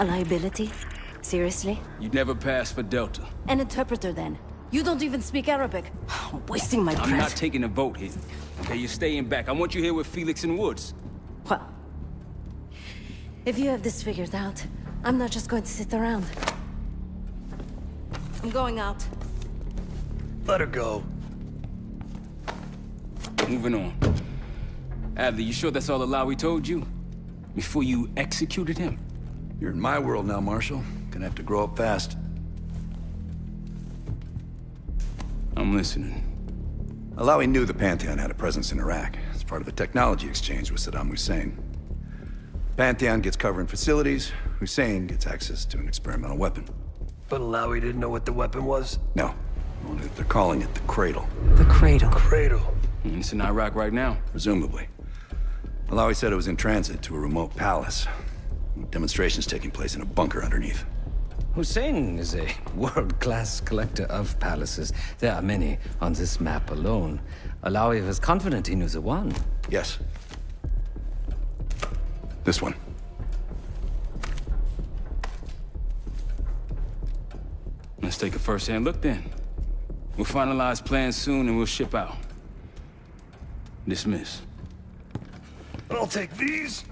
A liability? Seriously? You'd never pass for Delta. An interpreter then? You don't even speak Arabic. I'm wasting my breath. I'm not taking a vote here. Okay, you're staying back. I want you here with Felix and Woods. Well, if you have this figured out, I'm not just going to sit around. I'm going out. Let her go. Moving on. Adler, you sure that's all Alawi told you? Before you executed him? You're in my world now, Marshall. Gonna have to grow up fast. I'm listening. Alawi knew the Pantheon had a presence in Iraq. It's part of a technology exchange with Saddam Hussein. Pantheon gets cover in facilities, Hussein gets access to an experimental weapon. But Alawi didn't know what the weapon was? No. Only that they're calling it the Cradle. The Cradle. Cradle. And it's in Iraq right now? Presumably. Alawi said it was in transit to a remote palace. Demonstrations taking place in a bunker underneath. Hussein is a world-class collector of palaces. There are many on this map alone. Alawi was confident he knew the one. Yes. This one. Let's take a first-hand look then. We'll finalize plans soon and we'll ship out. Dismiss. I'll take these.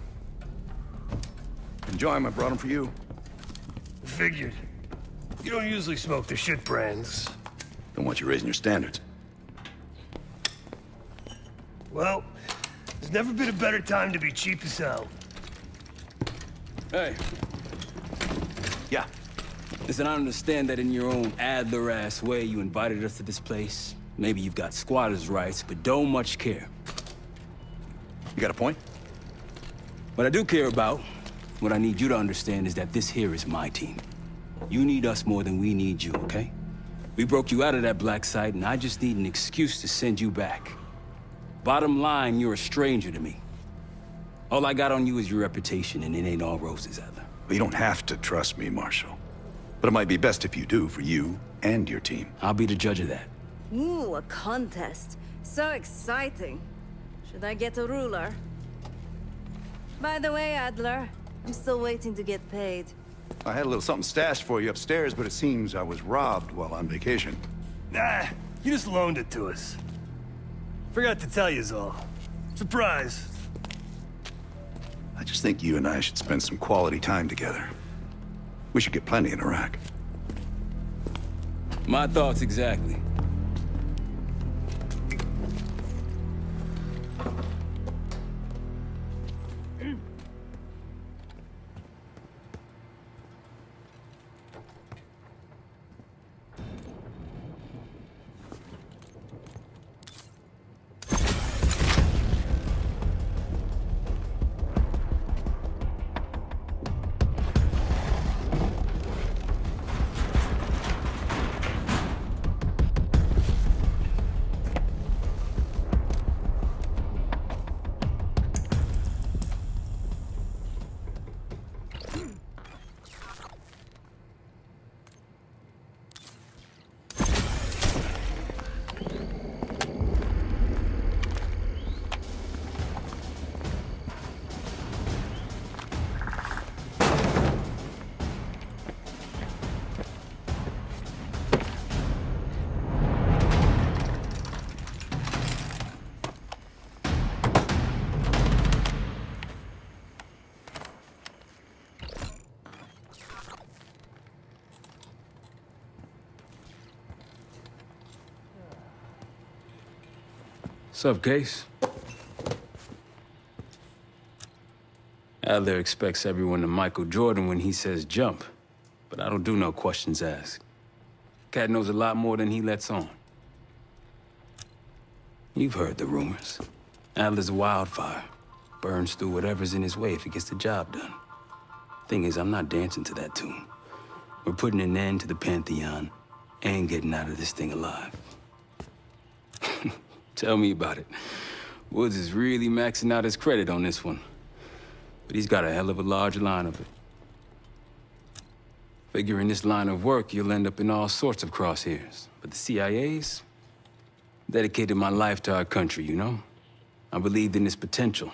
Enjoy them. I brought them for you. Figured. You don't usually smoke the shit brands. Don't want you raising your standards. Well, there's never been a better time to be cheap as hell. Hey. Yeah. Listen, I understand that in your own Adler-ass way you invited us to this place. Maybe you've got squatters' rights, but don't much care. You got a point? What I do care about, what I need you to understand is that this here is my team. You need us more than we need you, okay? We broke you out of that black site, and I just need an excuse to send you back. Bottom line, you're a stranger to me. All I got on you is your reputation, and it ain't all roses, Adler. Well, you don't have to trust me, Marshall. But it might be best if you do, for you and your team. I'll be the judge of that. Ooh, a contest. So exciting. Should I get a ruler? By the way, Adler, I'm still waiting to get paid. I had a little something stashed for you upstairs, but it seems I was robbed while on vacation. Nah, you just loaned it to us. Forgot to tell you all. Surprise. I just think you and I should spend some quality time together. We should get plenty in Iraq. My thoughts exactly. Sup, Case? Adler expects everyone to Michael Jordan when he says jump, but I don't do no questions asked. Cat knows a lot more than he lets on. You've heard the rumors. Adler's a wildfire. Burns through whatever's in his way if he gets the job done. Thing is, I'm not dancing to that tune. We're putting an end to the Pantheon and getting out of this thing alive. Tell me about it. Woods is really maxing out his credit on this one. But he's got a hell of a large line of it. Figure in this line of work, you'll end up in all sorts of crosshairs. But the CIA's dedicated my life to our country, you know? I believed in its potential.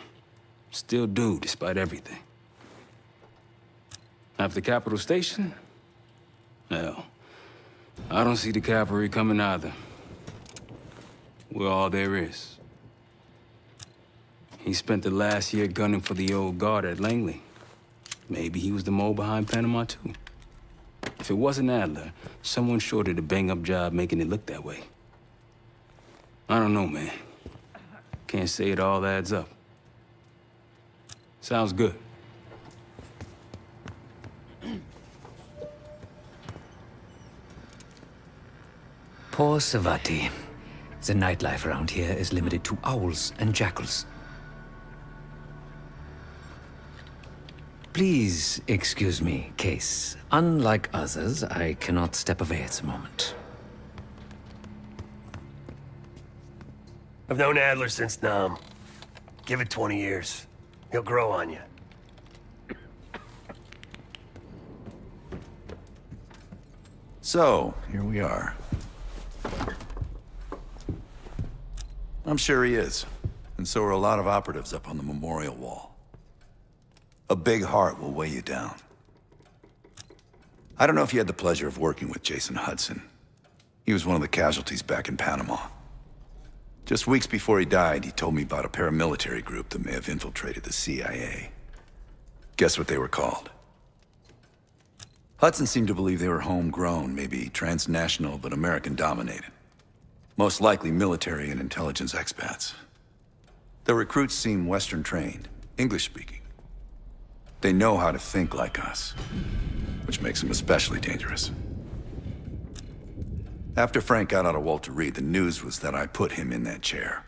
Still do, despite everything. After Capitol Station? Hell, I don't see the cavalry coming either. We're all there is. He spent the last year gunning for the old guard at Langley. Maybe he was the mole behind Panama, too. If it wasn't Adler, someone sure did a bang-up job making it look that way. I don't know, man. Can't say it all adds up. Sounds good. Poor Sevati. The nightlife around here is limited to owls and jackals. Please excuse me, Case. Unlike others, I cannot step away at the moment. I've known Adler since Nam. Give it 20 years. He'll grow on you. So, here we are. I'm sure he is. And so are a lot of operatives up on the memorial wall. A big heart will weigh you down. I don't know if you had the pleasure of working with Jason Hudson. He was one of the casualties back in Panama. Just weeks before he died, he told me about a paramilitary group that may have infiltrated the CIA. Guess what they were called? Hudson seemed to believe they were homegrown, maybe transnational but American-dominated. Most likely military and intelligence expats. The recruits seem Western-trained, English-speaking. They know how to think like us, which makes them especially dangerous. After Frank got out of Walter Reed, the news was that I put him in that chair.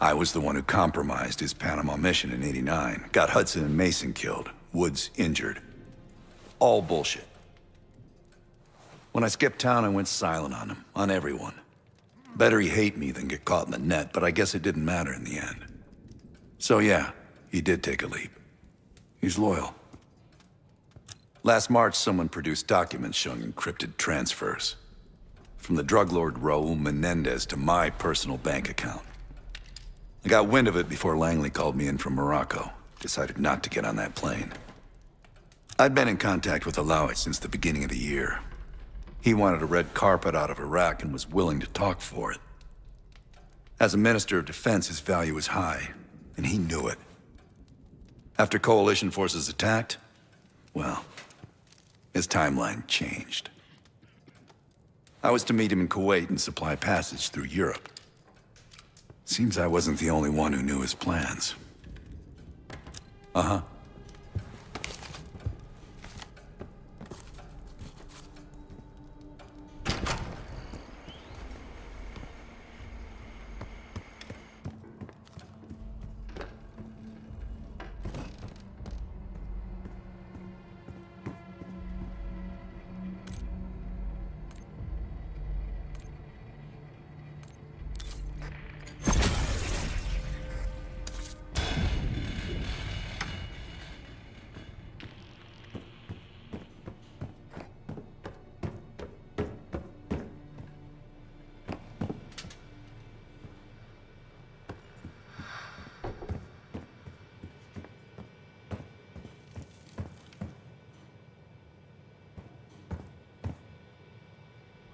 I was the one who compromised his Panama mission in 89, got Hudson and Mason killed, Woods injured. All bullshit. When I skipped town, I went silent on him, on everyone. Better he hate me than get caught in the net, but I guess it didn't matter in the end. So yeah, he did take a leap. He's loyal. Last March, someone produced documents showing encrypted transfers. From the drug lord Raul Menendez to my personal bank account. I got wind of it before Langley called me in from Morocco. Decided not to get on that plane. I'd been in contact with Alawi since the beginning of the year. He wanted a red carpet out of Iraq and was willing to talk for it. As a Minister of Defense, his value was high, and he knew it. After Coalition forces attacked, well, his timeline changed. I was to meet him in Kuwait and supply passage through Europe. Seems I wasn't the only one who knew his plans. Uh-huh.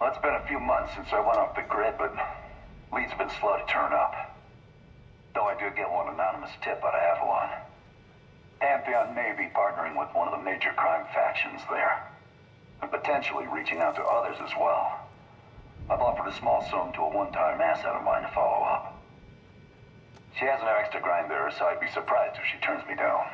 Well, it's been a few months since I went off the grid, but leads been slow to turn up. Though I do get one anonymous tip out of Avalon. Pantheon may be partnering with one of the major crime factions there. And potentially reaching out to others as well. I've offered a small sum to a one-time asset of mine to follow up. She has an extra grind there, so I'd be surprised if she turns me down.